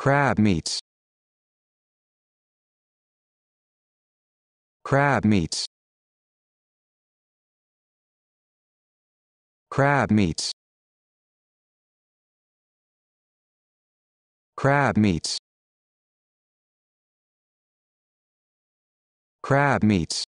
crab meats. Crab meats. Crab meats. Crab meats. Crab meats.